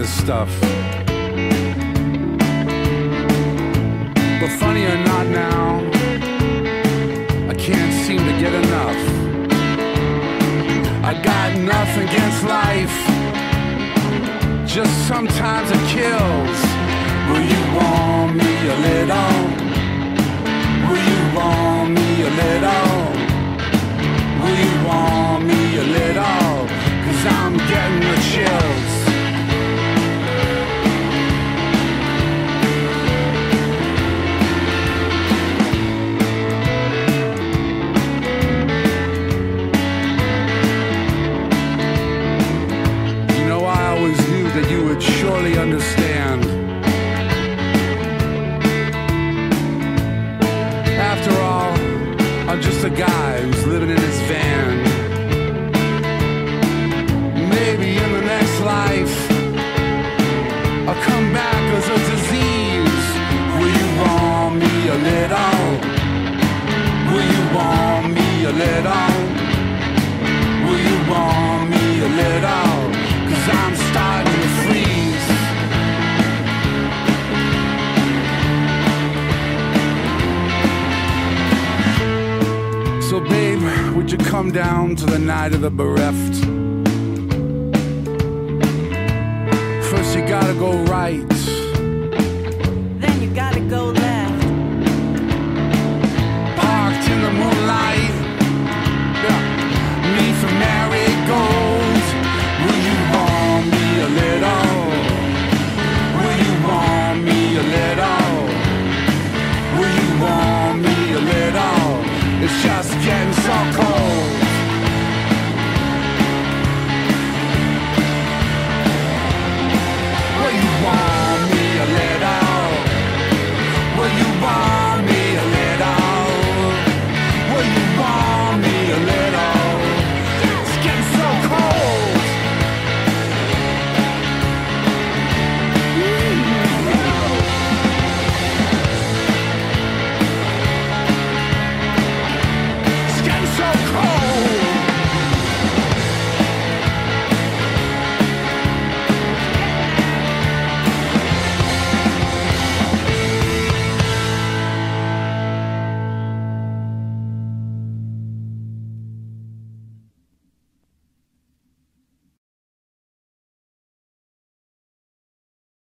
this stuff. But funny or not now, I can't seem to get enough. I got nothing against life, just sometimes it kills. Will you warm me a little? Guy who's living in his van. Maybe in the next life, I'll come back you come down to the night of the bereft? First, you gotta go right. and so cold.